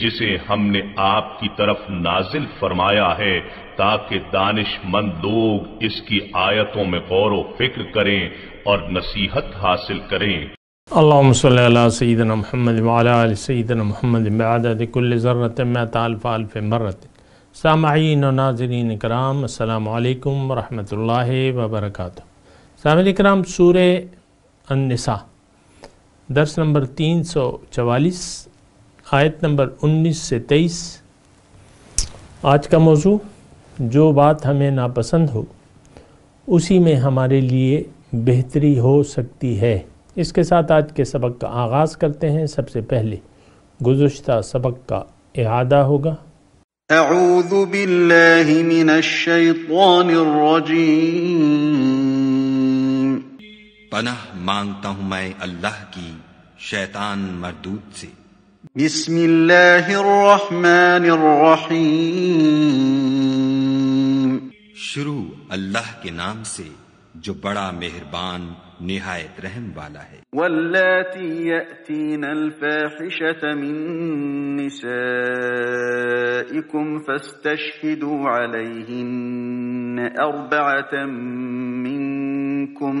जिसे हमने आपकी तरफ़ नाजिल फरमाया है, ताकि दानिशमंद लोग इसकी आयतों में गौर व फ़िक्र करें और नसीहत हासिल करें। अल्लाहुम्म सल्लि अला सय्यिदिना मुहम्मद व अला आलि सय्यिदिना मुहम्मद बिअदद कुल्लि ज़र्रतिन मिअत अल्फ अल्फ मर्रत सामईन व नाज़रीन कराम, अस्सलामु अलैकुम व रहमतुल्लाहि व कराम सूरह अन-निसा, दर्स नंबर तीन सौ चवालीस आयत नंबर उन्नीस से तेईस। आज का मौजू जो बात हमें नापसंद हो उसी में हमारे लिए बेहतरी हो सकती है। इसके साथ आज के सबक का आगाज़ करते हैं। सबसे पहले गुज्त सबक का अहादा होगा। पनाह माँगता हूँ मैं अल्लाह की शैतान मरदूत से। बिस्मिल्लाहिर्रहमानिर्रहीम शुरू अल्लाह के नाम से जो बड़ा मेहरबान निहायत रहम वाला है वल्लाती यअतीन अलफाहिशत मिन निसाइकुम फस्तशहिदू अलैहिन अर्बअतन मिनकुम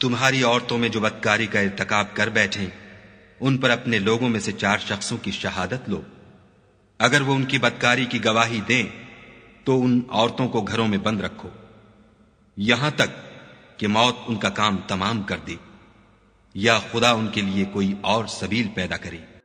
तुम्हारी औरतों में जो बदकारी का इर्तकाब कर बैठे उन पर अपने लोगों में से चार शख्सों की शहादत लो अगर वो उनकी बदकारी की गवाही दें तो उन औरतों को घरों में बंद रखो यहां तक कि मौत उनका काम तमाम कर दे या खुदा उनके लिए कोई और सबील पैदा करे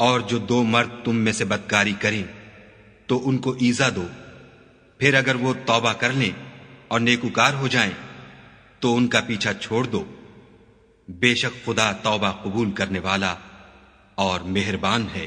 और जो दो मर्द तुम में से बदकारी करें तो उनको ईजा दो फिर अगर वो तौबा कर लें और नेकुकार हो जाएं, तो उनका पीछा छोड़ दो बेशक खुदा तौबा कबूल करने वाला और मेहरबान है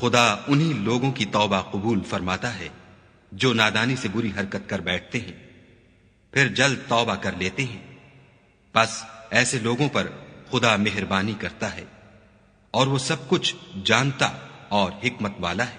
खुदा उन्हीं लोगों की तौबा कबूल फरमाता है जो नादानी से बुरी हरकत कर बैठते हैं फिर जल्द तौबा कर लेते हैं बस ऐसे लोगों पर खुदा मेहरबानी करता है और वो सब कुछ जानता और हिकमत वाला है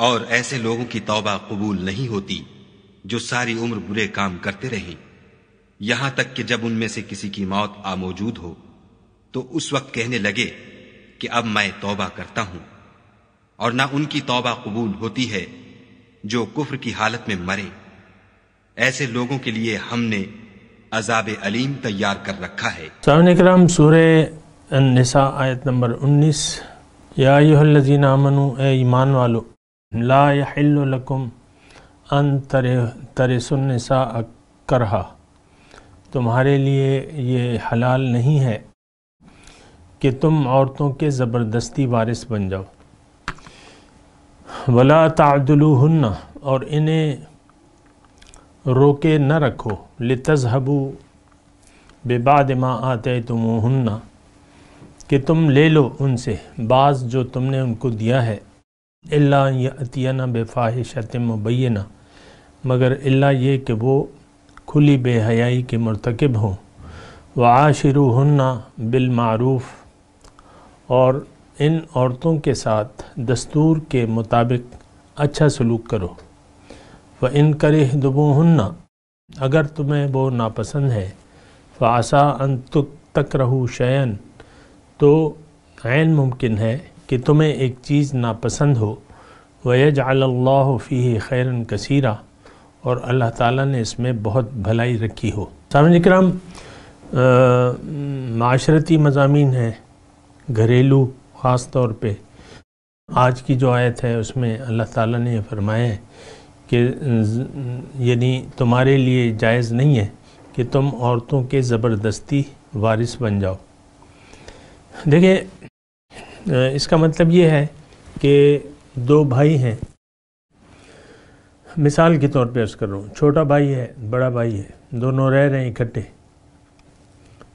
और ऐसे लोगों की तौबा कबूल नहीं होती, जो सारी उम्र बुरे काम करते रहे। यहाँ तक कि जब उनमें से किसी की मौत आ मौजूद हो तो उस वक्त कहने लगे कि अब मैं तौबा करता हूँ। और ना उनकी तौबा कबूल होती है, जो कुफ्र की हालत में मरे। ऐसे लोगों के लिए हमने अजाब अलीम तैयार कर रखा है। सामने निसा आयत नंबर 19 या यूहल्लजीन आमनु, ए ईमान वालो, ला यहिल्लुलकुम अन तरे तरसुन्निसा करहा। तुम्हारे लिए ये हलाल नहीं है कि तुम औरतों के ज़बरदस्ती वारिस बन जाओ। वला तादलुहन्ना और इन्हें रोके न रखो। लितजहबू बेबाद माँ आते तुम हन्ना कि तुम ले लो उनसे बाज़ जो तुमने उनको दिया है। अल्ला अतियाना मुबैना मगर अल्ला ये कि वो खुली बेहयाई के मरतकब हों। व आशिरू हन्ना बिलमारूफ़। और इन औरतों के साथ दस्तूर के मुताबिक अच्छा सलूक करो। व इन करे दुबोहन्ना अगर तुम्हें वो नापसंद है, फ़ासा अन तुक तक रहू शयन तो ऐन मुमकिन है कि तुम्हें एक चीज़ नापसंद हो। वयज फ़ी खैरन कसीरा, और अल्लाह ताला ने इसमें बहुत भलाई रखी हो। सामने माशरती मजामी हैं, घरेलू ख़ास तौर पे। आज की जो आयत है, उसमें अल्लाह ताला ने फरमाया है कि यानी तुम्हारे लिए जायज़ नहीं है कि तुम औरतों के ज़बरदस्ती वारिस बन जाओ। देखिए इसका मतलब ये है कि दो भाई हैं। मिसाल के तौर पे अर्ज़ कर रहा हूँ, छोटा भाई है, बड़ा भाई है, दोनों रह रहे हैं इकट्ठे।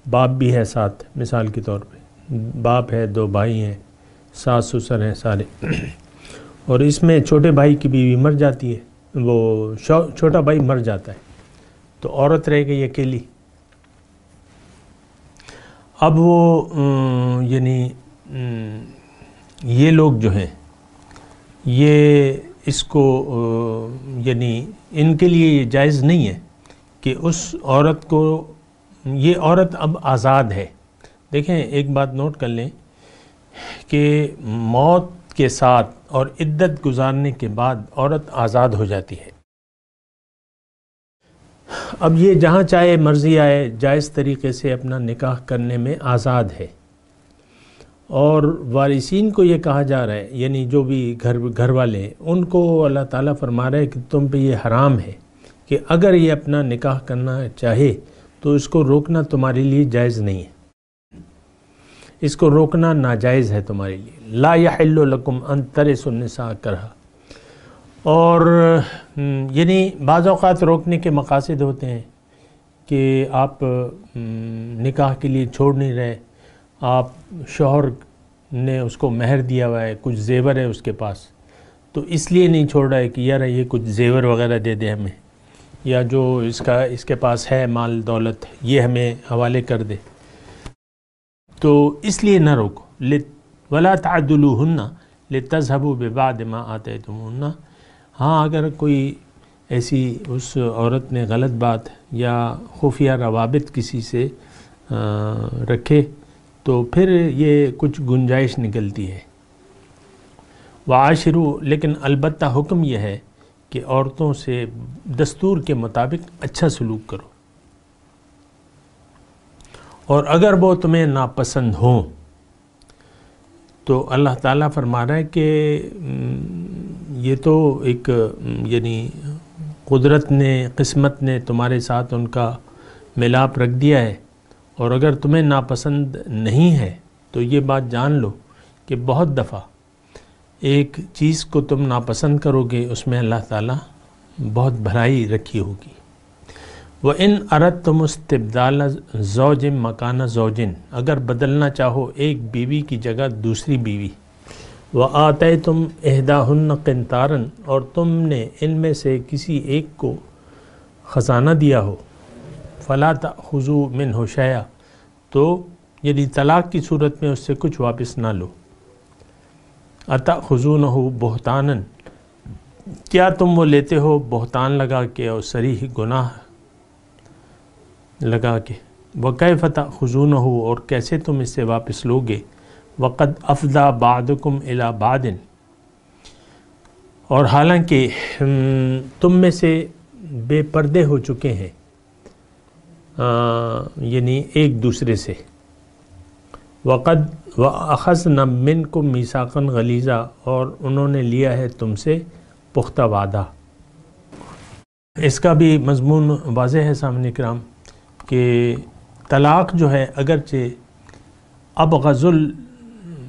बाप भी है साथ, मिसाल के तौर पे। बाप है, दो भाई हैं सास ससुर हैं सारे। और इसमें छोटे भाई की बीवी मर जाती है। वो छोटा भाई मर जाता है। तो औरत रह गई अकेली। अब वो यानी ये लोग जो हैं, ये इसको यानी, इनके लिए ये जायज़ नहीं है कि उस औरत को, ये औरत अब आज़ाद है। देखें, एक बात नोट कर लें कि मौत के साथ और इद्दत गुजारने के बाद औरत आज़ाद हो जाती है। अब ये जहाँ चाहे मर्ज़ी आए, जायज़ तरीके से अपना निकाह करने में आज़ाद है। और वारिसिन को ये कहा जा रहा है, यानी जो भी घर घर वाले, उनको अल्लाह ताला फरमा रहा है कि तुम पे ये हराम है कि अगर ये अपना निकाह करना चाहे तो इसको रोकना तुम्हारे लिए जायज़ नहीं है। इसको रोकना नाजायज़ है तुम्हारे लिए। ला याकुम अंतर सुनसा कर और हम्म, यानी बाज़ात रोकने के मकासद होते हैं कि आप हम्म, निकाह के लिए छोड़ नहीं रहे। आप शोहर ने उसको महर दिया हुआ है कुछ जेवर है उसके पास। तो इसलिए नहीं छोड़ रहा है कि यार ये कुछ जेवर वगैरह दे दे हमें। या जो इसका इसके पास है माल दौलत ये हमें हवाले कर दे। तो इसलिए न रोको। ले वला तादुलहन्ना, ले तजहबू बेबाद माँ आते तुम हाँ अगर कोई ऐसी उस औरत ने गलत बात या खुफिया रवाबित किसी से रखे तो फिर ये कुछ गुंजाइश निकलती है। वाशरू लेकिन अलबत् हुक्म यह है कि औरतों से दस्तूर के मुताबिक अच्छा सलूक करो। और अगर वो तुम्हें नापसंद हो तो अल्लाह ताला फरमा रहा है कि ये तो एक यानी कुदरत ने, किस्मत ने तुम्हारे साथ उनका मिलाप रख दिया है। और अगर तुम्हें नापसंद नहीं है तो ये बात जान लो कि बहुत दफ़ा एक चीज़ को तुम नापसंद करोगे, उसमें अल्लाह ताला बहुत भलाई रखी होगी। व इन अरत तुम इस्तबदाल जोजिम मकान जोजिन। अगर बदलना चाहो एक बीवी की जगह दूसरी बीवी। व आते तुम अहदाहन किनतारन, और तुमने इनमें से किसी एक को ख़जाना दिया हो। फ़ला खुजू मिन होशया तो यदि तलाक की सूरत में उससे कुछ वापस ना लो। अता खुजू न हो बहतानन, क्या तुम वो लेते हो बहतान लगा के और सरी गुनाह लगा के वक़ फ़तः खजून हो और कैसे तुम इससे वापस लोगे? वक़द अफदा बादकुम इला बादिन और हालाँकि तुम में से बेपर्दे हो चुके हैं यानी एक दूसरे से। वक़द व अखज़ न मिन को मीसाकन गलीज़ा, और उन्होंने लिया है तुमसे पुख्ता वादा। इसका भी मजमून वाज है सामने कराम। कि तलाक़ जो है अगरचे अब गज़ुल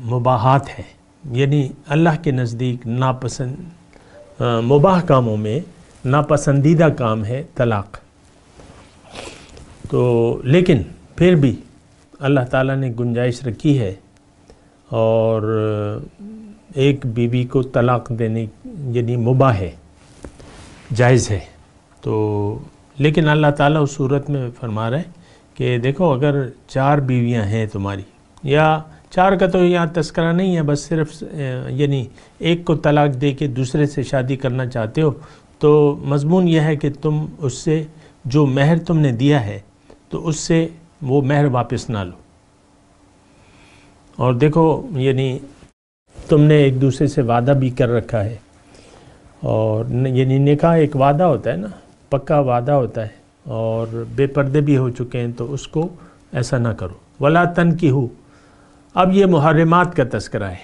मुबाहत है। यानी अल्लाह के नज़दीक नापसंद मुबाह कामों में नापसंदीदा काम है तलाक़। तो लेकिन फिर भी अल्लाह ताला ने गुंजाइश रखी है और एक बीवी को तलाक़ देने यानी मुबा है, जायज़ है। तो लेकिन अल्लाह ताला उस सूरत में फरमा रहे हैं कि देखो, अगर चार बीवियाँ हैं तुम्हारी, या चार का तो यहाँ तस्करा नहीं है, बस सिर्फ़ यानी एक को तलाक दे के दूसरे से शादी करना चाहते हो तो मजमून यह है कि तुम उससे जो महर तुमने दिया है तो उससे वो महर वापस ना लो। और देखो, यानी तुमने एक दूसरे से वादा भी कर रखा है, और यानी निकाह एक वादा होता है ना पक्का वादा होता है और बेपर्दे भी हो चुके हैं तो उसको ऐसा ना करो। वला तन की हो अब ये मुहर्रमात का तस्करा है।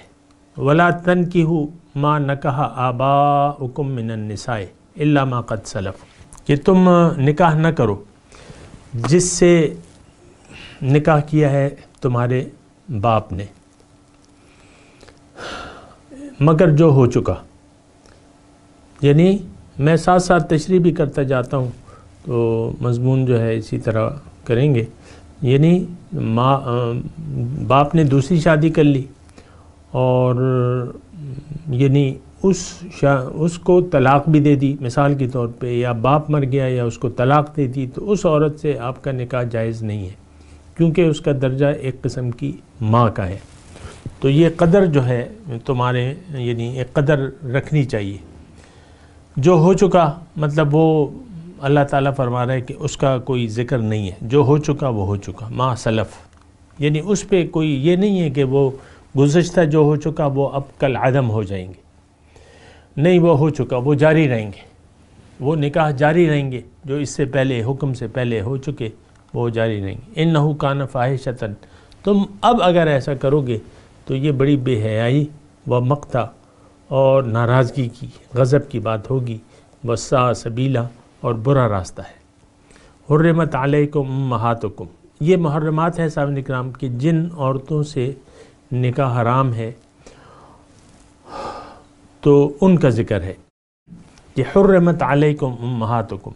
वला तन की हो माँ न कहा आबा हुकुम मिनसाए कद सलफ़। कि तुम निकाह न करो। जिससे निकाह किया है तुम्हारे बाप ने। मगर जो हो चुका। यानी मैं साथ साथ तशरी भी करता जाता हूँ। तो मजमून जो है इसी तरह करेंगे। यानी माँ बाप ने दूसरी शादी कर ली और, यानी उस शा, उसको तलाक़ भी दे दी। मिसाल के तौर पे या बाप मर गया या उसको तलाक़ दे दी तो उस औरत से आपका निकाह जायज़ नहीं है, क्योंकि उसका दर्जा एक किस्म की माँ का है। तो ये कदर जो है तुम्हारे, यानी एक कदर रखनी चाहिए। जो हो चुका मतलब वो अल्लाह ताला फरमा रहा है कि उसका कोई ज़िक्र नहीं है। जो हो चुका, वो हो चुका। माँ सलफ़। यानी उस पर कोई ये नहीं है कि वो गुज्त जो हो चुका, वो अब कल आदम हो जाएँगे। नहीं, वो हो चुका, वो जारी रहेंगे। वो निकाह जारी रहेंगे, जो इससे पहले, हुक्म से पहले हो चुके, वो जारी रहेंगे। इन नहू कान फ़ाहिशतन। तुम अब अगर ऐसा करोगे तो ये बड़ी बेहयाई व मकता और नाराज़गी की, गज़ब की बात होगी। वसा सबीला और बुरा रास्ता है। हुर्रमत आलकुम महातुकुम ये मुहर्रमात हैं साहब निकराम कि। जिन औरतों से निकाह हराम है तो उनका ज़िक्र है कि हुर्रमत आलकुम महातुकुम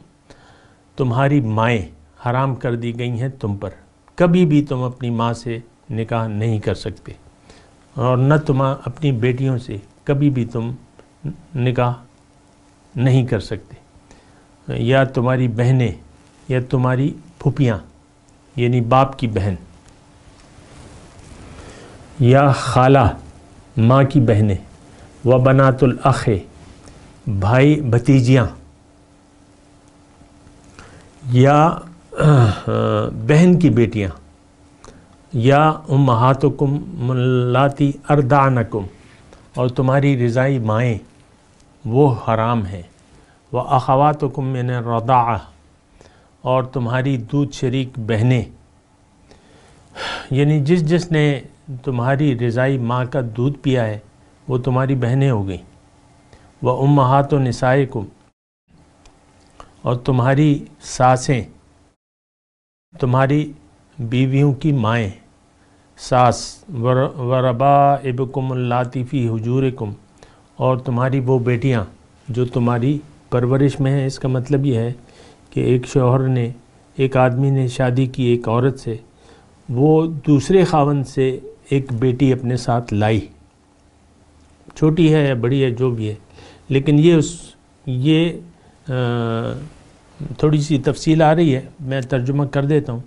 तुम्हारी माएँ हराम कर दी गई हैं तुम पर। कभी भी तुम अपनी माँ से निकाह नहीं कर सकते। और न तुम अपनी बेटियों से कभी भी तुम निकाह नहीं कर सकते। या तुम्हारी बहनें, या तुम्हारी फुपियाँ यानी बाप की बहन, या खाला माँ की बहनें, व बनातुल अखे, भाई भतीजियाँ, या, बहन की बेटियाँ, या उम्महातुकुम मुल्लाती अर्दानकुम और तुम्हारी रज़ाई माएँ, वो हराम हैं। व अखवातुकुम मिन रदा और तुम्हारी दूध शरीक बहनें। यानी जिस जिसने तुम्हारी रज़ाई माँ का दूध पिया है, वो तुम्हारी बहनें हो गई। व नसाए कुम और तुम्हारी सासें, तुम्हारी बीवियों की माएँ। सास वर वरबा इबकुमलातिफ़ी हजूरकुम। और तुम्हारी वो बेटियाँ जो तुम्हारी परवरिश में हैं इसका मतलब ये है कि एक शोहर ने एक आदमी ने शादी की एक औरत से वो दूसरे खावन से एक बेटी अपने साथ लाई। छोटी है या बड़ी है जो भी है। लेकिन ये उस ये आ, थोड़ी सी तफसील आ रही है मैं तर्जुमा कर देता हूँ।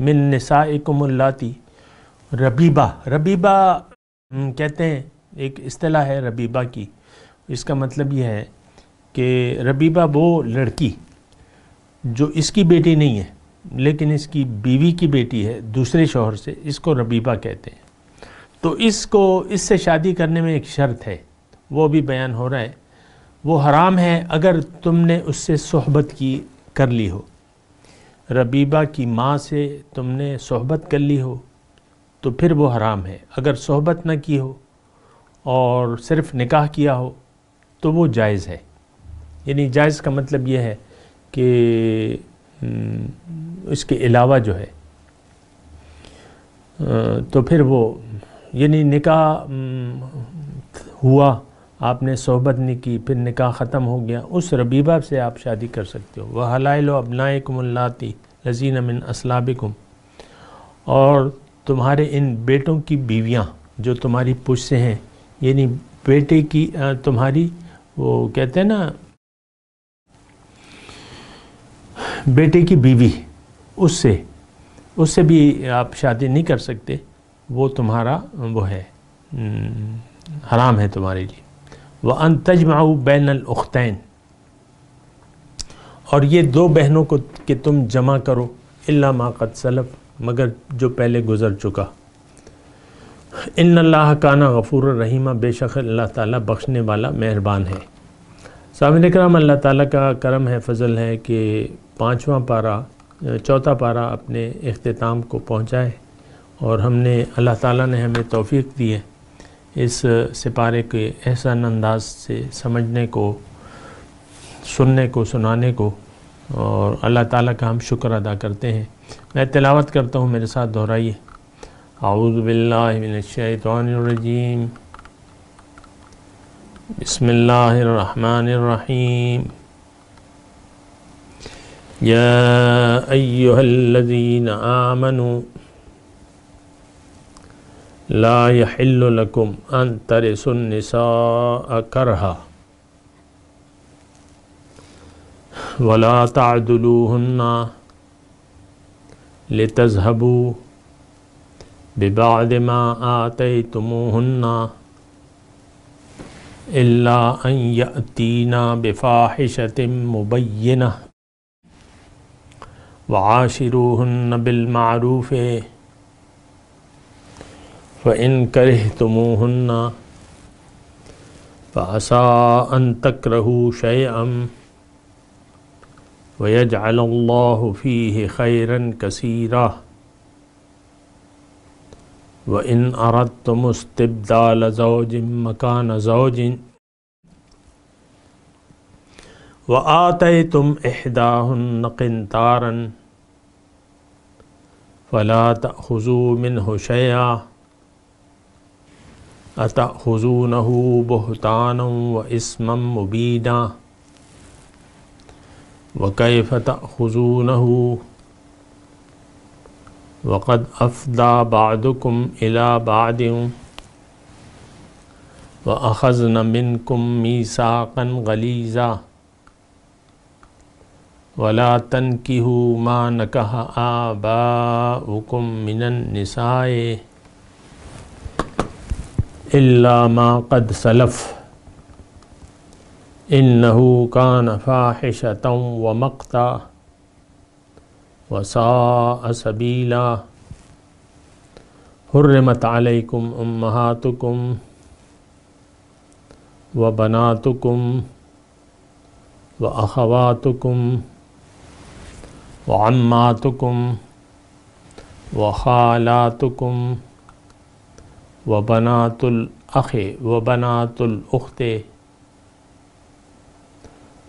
मिन नसाकुमल्लाती रबीबा रबीबा कहते हैं, एक अतलाह है रबीबा की। इसका मतलब यह है कि रबीबा वो लड़की जो इसकी बेटी नहीं है, लेकिन इसकी बीवी की बेटी है, दूसरे शोहर से, इसको रबीबा कहते हैं। तो इसको, इससे शादी करने में एक शर्त है, वो भी बयान हो रहा है, वो हराम है अगर तुमने उससे सोहबत की, कर ली हो। रबीबा की माँ से तुमने सोहबत कर ली हो तो फिर वो हराम है। अगर सोहबत न की हो और सिर्फ़ निकाह किया हो तो वो जायज़ है। यानी जायज़ का मतलब ये है कि इसके अलावा जो है तो फिर वो, यानी निकाह हुआ, आपने सोहबत नहीं की, फिर निकाह ख़त्म हो गया, उस रबीबा से आप शादी कर सकते हो। वह हलाइल अबनाकुमल्लाती लजीन मिन असलाबिकुम। और तुम्हारे इन बेटों की बीवियाँ जो तुम्हारी पुश हैं यानी बेटे की तुम्हारी वो कहते हैं ना बेटे की बीवी उससे उससे भी आप शादी नहीं कर सकते वो तुम्हारा वो है हम्म, हराम है तुम्हारे लिए। वह अन तजमाऊ बैन उख्तैन और ये दो बहनों को कि तुम जमा करो इल्ला माक़त सलफ़। मगर जो पहले गुज़र चुका। इन अल्लाह काना गफ़ूर रहीमा, बेशक अल्लाह ताला बख्शने वाला मेहरबान है। सामिन कराम अल्लाह ताला का करम है, फ़ज़ल है कि पाँचवा पारा, चौथा पारा अपने अख्ताम को पहुँचाए और हमने अल्लाह ताला ने हमें तौफ़ी दी है इस सिपारे के एहसान अंदाज से समझने को, सुनने को, सुनाने को और अल्लाह ताला का हम शुक्र अदा करते हैं। मैं तिलावत करता हूँ मेरे साथ दोहराइए आउज़बिल्लिनशैतरजीम बसमीम या अय्युहल्लज़ीन आमनू ला यहिल्लु लकुम अन तरिसुन्निसा करहा वला तादुलूहन्ना लितजहबू बिबाद मा आतयतुमूहन्ना इल्ला अन यतीना बिफाहिशतिम मुबय्यना वआशिरूहन्न बिलमारूफ़ फ़इन करहतुमूहन्ना फ़ासा अन तकरहू शयअम वयजअल्लाहु फ़ीहि खैरन कसीरा व इन अरदतुम इस्तिबदाल ज़ौजिन मकान ज़ौजिन व आतयतुम इहदाहुन्न क़िंतारन फ़ला तअख़ुज़ू मिन्हु शयआ अतख़ुज़ूनहु बुहतानं व इस्मम मुबीना वकैफ़ तख़ुज़ूनहु वक़द अफ़दा बादुकुम इला बादिम व अख़ज़न मिनकुम मीसाक़न गलीज़ा वला तनकिहु मा नकह आबाउकुम मिनन निसाए इल्ला मा क़द सलफ़ इन्नहु कान फ़ाहिशतम व मक़ता वसा सबीला हुर्रमत अलैकुम उम्महातुकुम व बनातुकुम व अखवातुकुम व अम्मातुकुम व खालातुकुम व बनातुल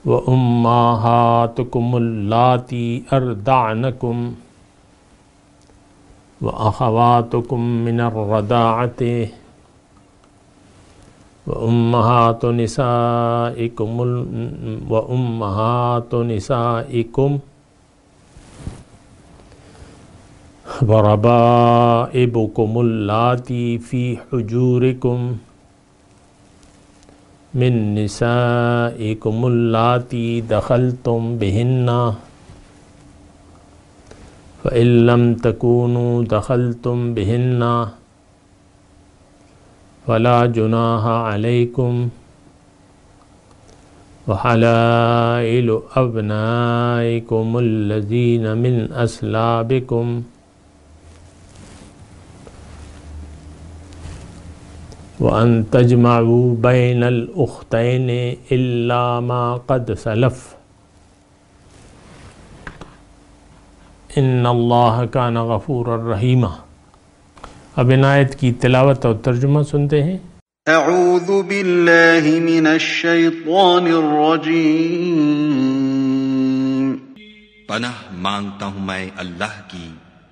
व उम्माहातुकुमुल्लाती अर्दानकुम व अखवातुकुम मिनर्रदाअत व उम्महातु निसाइकुमुल व उम्महातु निसाइकुम व रबाइबुकुमुल्लाती फ़ी हुजूरिकुम मिन निसाइकुमुल्लाती दखल तुम बिहिन्ना फ़िल्लम तकूनु दखल तुम बिहिन्ना फ़ला जुनाह अलैकुम वहलाइल अबनाइकुमुल्लज़ीन मिन अस्लाबिकुम वन तजमाऊ बैन उख्तैन इल्लामा कद सलफ़ इन अल्लाह का गफ़ूर रहीमा अब इनायत की तिलावत और तर्जुमा सुनते हैं अऊज़ु बिल्लाहि मिनश शैतानिर रजीम पनाह माँगता हूँ मैं अल्लाह की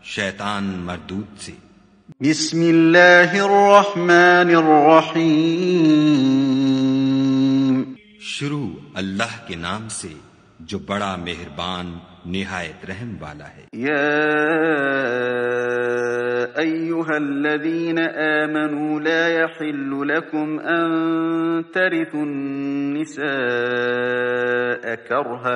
शैतान मरदूत से बिस्मिल्लाहिर रहमानिर रहीम शुरू अल्लाह के नाम से जो बड़ा मेहरबान निहायत रहम वाला है या अय्युहल्लज़ीन आमनू ला यहिल्लु लकुम अन तरिथु निसाअ करहा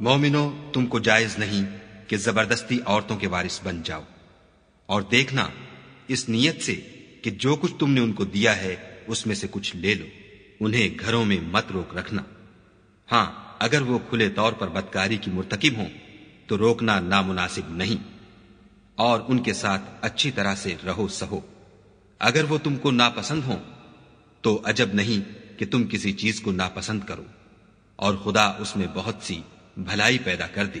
मोमिनो तुमको जायज नहीं कि जबरदस्ती औरतों के वारिस बन जाओ और देखना इस नियत से कि जो कुछ तुमने उनको दिया है उसमें से कुछ ले लो उन्हें घरों में मत रोक रखना हाँ अगर वो खुले तौर पर बदकारी की मुर्तकिब हों तो रोकना नामुनासिब नहीं। और उनके साथ अच्छी तरह से रहो सहो। अगर वो तुमको नापसंद हो तो अजब नहीं कि तुम किसी चीज़ को नापसंद करो। और खुदा उसमें बहुत सी भलाई पैदा कर दी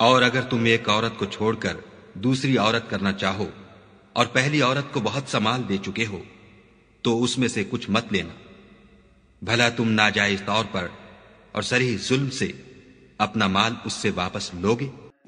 और अगर तुम एक औरत को छोड़कर दूसरी औरत करना चाहो और पहली औरत को बहुत संभाल दे चुके हो तो उसमें से कुछ मत लेना भला तुम नाजायज तौर पर और सरी जुल्म से अपना माल उससे वापस लोगे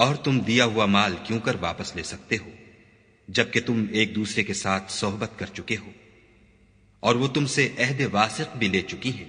और तुम दिया हुआ माल क्यों कर वापस ले सकते हो जबकि तुम एक दूसरे के साथ सोहबत कर चुके हो और वो तुमसे अहद वासिक भी ले चुकी हैं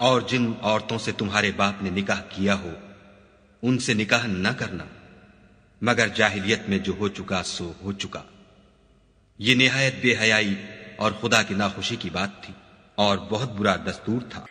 और जिन औरतों से तुम्हारे बाप ने निकाह किया हो उनसे निकाह न करना मगर जाहिलियत में जो हो चुका सो हो चुका ये निहायत बेहयाई और खुदा की नाखुशी की बात थी और बहुत बुरा दस्तूर था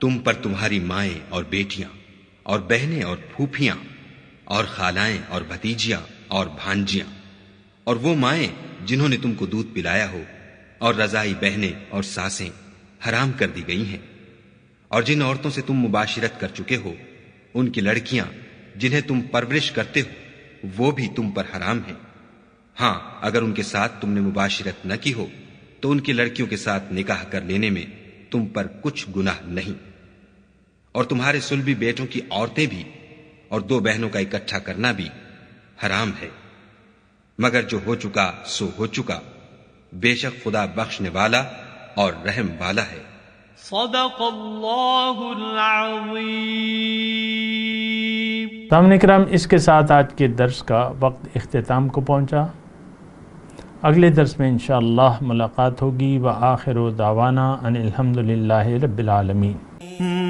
तुम पर तुम्हारी माएं और बेटियां और बहनें और फूफियां और खालाएं और भतीजियां और भांजियां और वो माएँ जिन्होंने तुमको दूध पिलाया हो और रजाई बहने और सासें हराम कर दी गई हैं। और जिन औरतों से तुम मुबाशिरत कर चुके हो, उनकी लड़कियाँ जिन्हें तुम परवरिश करते हो, वो भी तुम पर हराम हैं। हाँ, अगर उनके साथ तुमने मुबाशिरत न की हो तो उनकी लड़कियों के साथ निकाह कर लेने में तुम पर कुछ गुनाह नहीं। और तुम्हारे सुलभी बेटों की औरतें भी और दो बहनों का इकट्ठा करना भी हराम है। मगर जो हो चुका सो हो चुका। बेशक खुदा बख्शने वाला और रहम वाला है। सामने कराम इसके साथ आज के दर्स का वक्त अख्ताम को पहुँचा। अगले दर्स में इन मुलाकात होगी। व आखिर दावाना अनिलहमदिल्ला रबालमीन